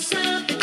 something